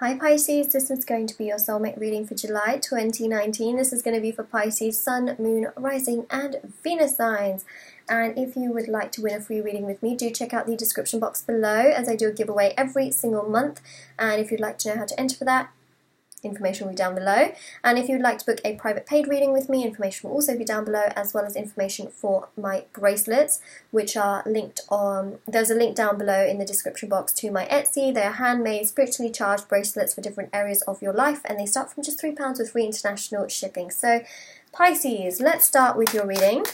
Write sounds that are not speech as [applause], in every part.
Hi Pisces, this is going to be your soulmate reading for July 2019. This is going to be for Pisces, Sun, Moon, Rising, and Venus signs. And if you would like to win a free reading with me, do check out the description box below as I do a giveaway every single month. And if you'd like to know how to enter for that, information will be down below. And if you'd like to book a private paid reading with me, information will also be down below, as well as information for my bracelets, which are linked on. There's a link down below in the description box to my Etsy. They are handmade, spiritually charged bracelets for different areas of your life, and they start from just £3 with free international shipping. So, Pisces, let's start with your reading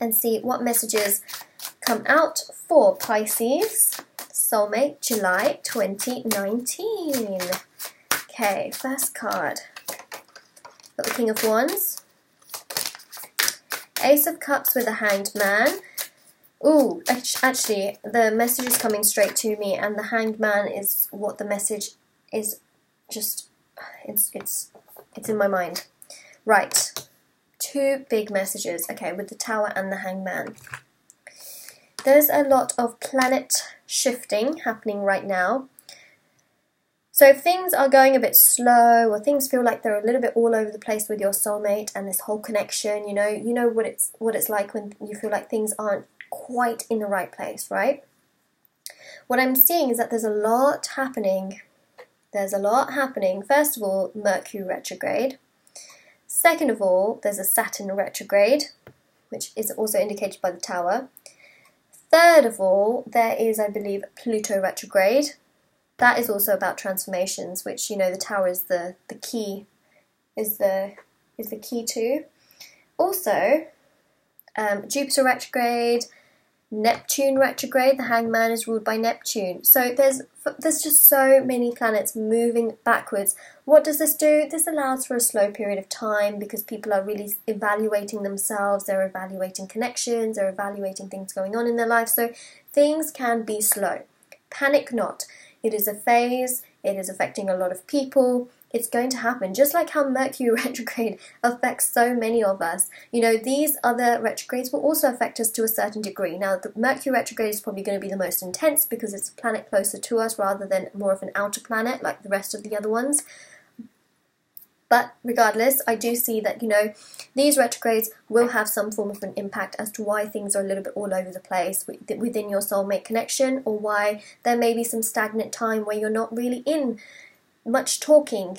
and see what messages come out for Pisces Soulmate July 2019. Okay, first card. Got the King of Wands. Ace of Cups with a Hanged Man. Ooh, actually, the message is coming straight to me, and the Hanged Man is what the message is. Just, it's it's it's in my mind. Right, two big messages. Okay, with the Tower and the Hanged Man. There's a lot of planet shifting happening right now. So if things are going a bit slow or things feel like they're a little bit all over the place with your soulmate and this whole connection, you know, you know what it's what it's like when you feel like things aren't quite in the right place, right? What I'm seeing is that there's a lot happening. There's a lot happening. First of all, Mercury retrograde. Second of all, there's a Saturn retrograde, which is also indicated by the tower. Third of all, there is, I believe, Pluto retrograde, that is also about transformations, which you know the tower is the the key, is the is the key to. Also, um, Jupiter retrograde, Neptune retrograde. The Hangman is ruled by Neptune. So there's there's just so many planets moving backwards. What does this do? This allows for a slow period of time because people are really evaluating themselves. They're evaluating connections. They're evaluating things going on in their life. So things can be slow. Panic not. It is a phase, it is affecting a lot of people. It's going to happen, just like how Mercury [laughs] retrograde affects so many of us. You know, these other retrogrades will also affect us to a certain degree. Now, the Mercury retrograde is probably going to be the most intense because it's a planet closer to us rather than more of an outer planet like the rest of the other ones. But regardless, I do see that, you know, these retrogrades will have some form of an impact as to why things are a little bit all over the place within your soulmate connection or why there may be some stagnant time where you're not really in much talking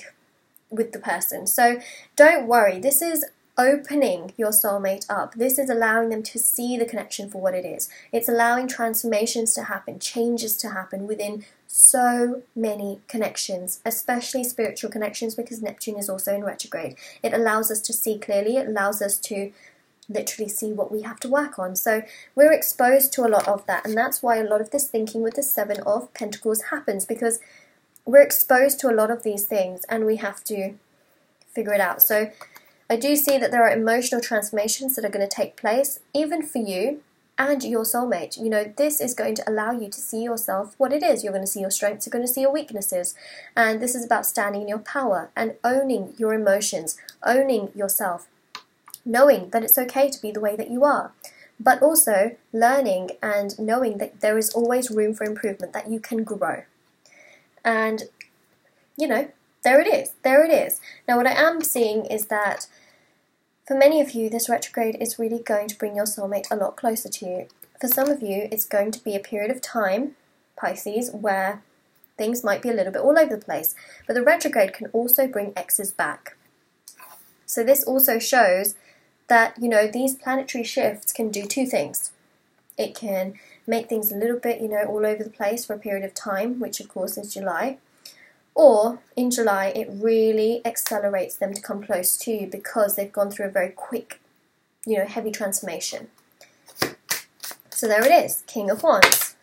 with the person. So don't worry, this is opening your soulmate up. This is allowing them to see the connection for what it is. It's allowing transformations to happen, changes to happen within so many connections, especially spiritual connections, because Neptune is also in retrograde. It allows us to see clearly, it allows us to literally see what we have to work on. So we're exposed to a lot of that, and that's why a lot of this thinking with the Seven of Pentacles happens because we're exposed to a lot of these things and we have to figure it out. So I do see that there are emotional transformations that are going to take place, even for you and your soulmate. You know, this is going to allow you to see yourself what it is. You're going to see your strengths, you're going to see your weaknesses. And this is about standing in your power and owning your emotions, owning yourself, knowing that it's okay to be the way that you are. But also learning and knowing that there is always room for improvement, that you can grow. And, you know, there it is. There it is. Now, what I am seeing is that for many of you, this retrograde is really going to bring your soulmate a lot closer to you. For some of you, it's going to be a period of time, Pisces, where things might be a little bit all over the place. But the retrograde can also bring exes back. So this also shows that, you know, these planetary shifts can do two things. It can make things a little bit, you know, all over the place for a period of time, which of course is July. Or in July, it really accelerates them to come close to you because they've gone through a very quick, you know, heavy transformation. So there it is King of Wands.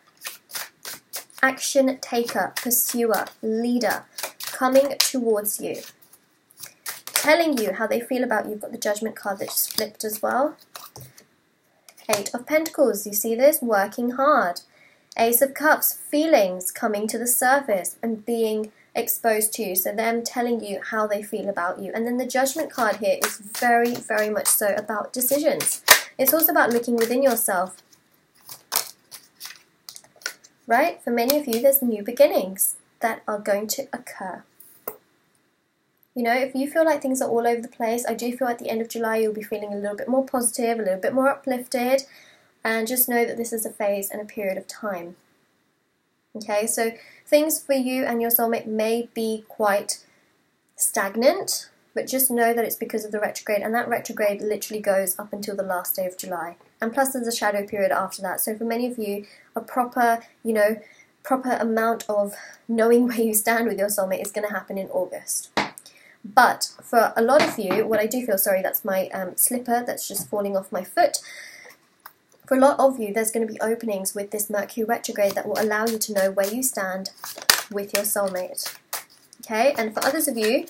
Action taker, pursuer, leader, coming towards you. Telling you how they feel about you. You've got the Judgment card that just flipped as well. Eight of Pentacles, you see this? Working hard. Ace of Cups, feelings coming to the surface and being exposed to you. So them telling you how they feel about you. And then the judgment card here is very, very much so about decisions. It's also about looking within yourself. Right? For many of you, there's new beginnings. that are going to occur. You know, if you feel like things are all over the place, I do feel at the end of July you'll be feeling a little bit more positive, a little bit more uplifted, and just know that this is a phase and a period of time. Okay, so things for you and your soulmate may be quite stagnant, but just know that it's because of the retrograde, and that retrograde literally goes up until the last day of July. And plus, there's a shadow period after that. So, for many of you, a proper, you know, proper amount of knowing [laughs] where you stand with your soulmate is going to happen in August. But for a lot of you, what I do feel sorry, that's my um, slipper that's just falling off my foot. For a lot of you, there's going to be openings with this Mercury retrograde that will allow you to know where you stand with your soulmate. Okay, and for others of you,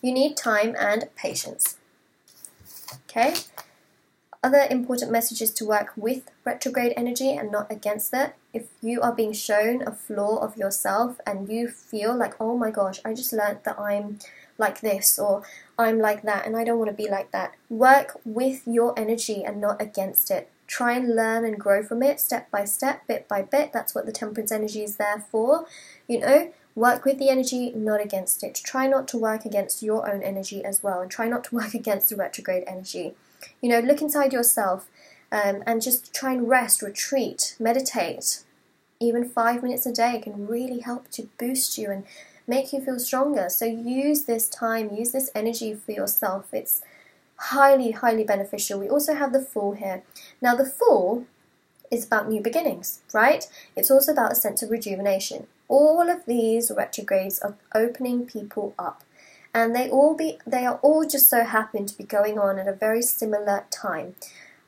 you need time and patience. Okay, other important messages to work with retrograde energy and not against it. If you are being shown a flaw of yourself and you feel like, oh my gosh, I just learned that I'm like this or I'm like that and I don't want to be like that. Work with your energy and not against it. Try and learn and grow from it step by step, bit by bit. That's what the temperance energy is there for. You know, work with the energy, not against it. Try not to work against your own energy as well and try not to [laughs] work against the retrograde energy. You know, look inside yourself um, and just try and rest, retreat, meditate. Even five minutes a day can really help to boost you and make you feel stronger. So use this time, use this energy for yourself. It's highly, highly beneficial. We also have the Fool here. Now, the Fool is about new beginnings, right? It's also about a sense of rejuvenation. All of these retrogrades are opening people up. And they all be they are all just so happen to be going on at a very similar time.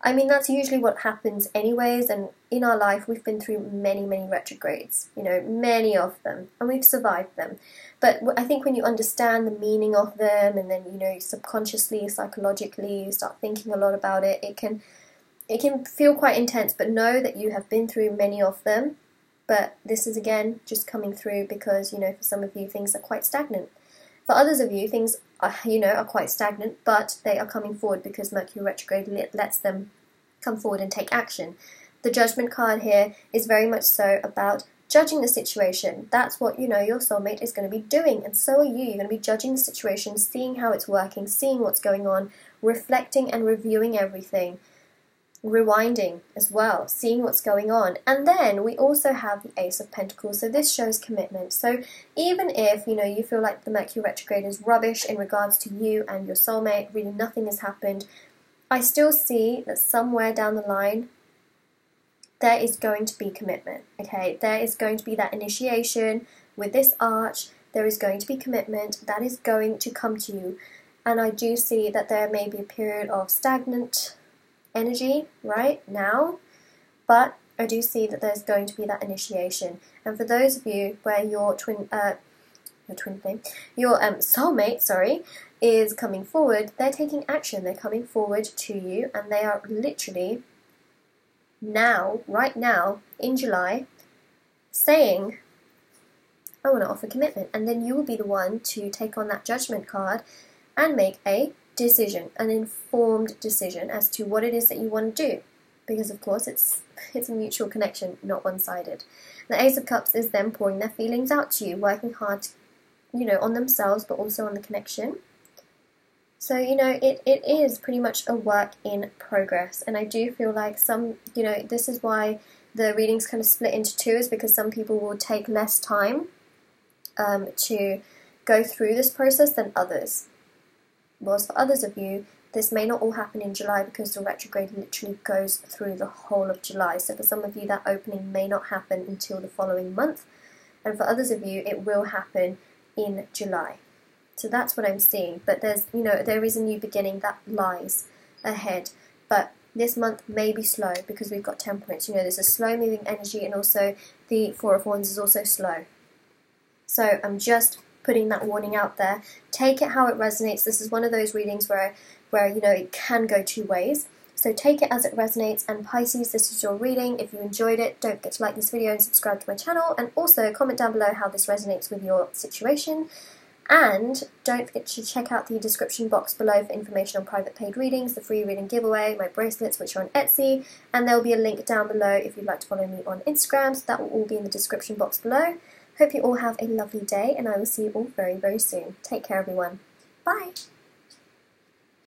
I mean, that's usually what happens, anyways. And in our life, we've been through many, many retrogrades, you know, many of them, and we've survived them. But I think when you understand the meaning of them, and then you know, subconsciously, psychologically, you start thinking a lot about it, it can it can feel quite intense. But know that you have been through many of them. But this is again just coming through because you know, for some of you, things are quite stagnant. For others of you, things are, you know, are quite stagnant, but they are coming forward because Mercury retrograde lets them come forward and take action. The judgment card here is very much so about judging the situation. That's what you know your soulmate is going to be doing, and so are you. You're going to be judging the situation, seeing how it's working, seeing what's going on, reflecting and reviewing everything rewinding as well, seeing what's going on. And then we also have the Ace of Pentacles, so this shows commitment. So even if, you know, you feel like the Mercury retrograde is rubbish in regards to you and your soulmate, really nothing has happened, I still see that somewhere down the line there is going to be commitment, okay? There is going to be that initiation with this arch, there is going to be commitment that is going to come to you. And I do see that there may be a period of stagnant energy right now, but I do see that there's going to be that initiation. And for those of you where your twin, uh, your twin flame, your um, soulmate, sorry, is coming forward, they're taking action. They're coming forward to you, and they are literally now, right now, in July, saying, I want to offer commitment. And then you will be the one to take on that judgment card and make a decision, an informed decision as to what it is that you want to do. Because of course it's it's a mutual connection, not one-sided. The Ace of Cups is them pouring their feelings out to you, working hard, you know, on themselves but also on the connection. So, you know, it, it is pretty much a work in progress. And I do feel like some, you know, this is why the readings kind of split into two, is because some people will take less time um, to go through this process than others. Whilst for others of you, this may not all happen in July because the retrograde literally goes through the whole of July. So for some of you, that opening may not happen until the following month. And for others of you, it will happen in July. So that's what I'm seeing. But there's, you know, there is a new beginning that lies ahead. But this month may be slow because we've got temperance. You know, there's a slow moving energy and also the Four of Wands is also slow. So I'm just putting that warning out there. Take it how it resonates. This is one of those readings where, where you know, it can go two ways. So take it as it resonates. And Pisces, this is your reading. If you enjoyed it, don't forget to like this video and subscribe to my channel. And also comment down below how this resonates with your situation. And don't forget to check out the description box below for information on private paid readings, the free reading giveaway, my bracelets which are on Etsy, and there will be a link down below if you'd like to follow me on Instagram, so that will all be in the description box below. Hope you all have a lovely day, and I will see you all very, very soon. Take care, everyone. Bye.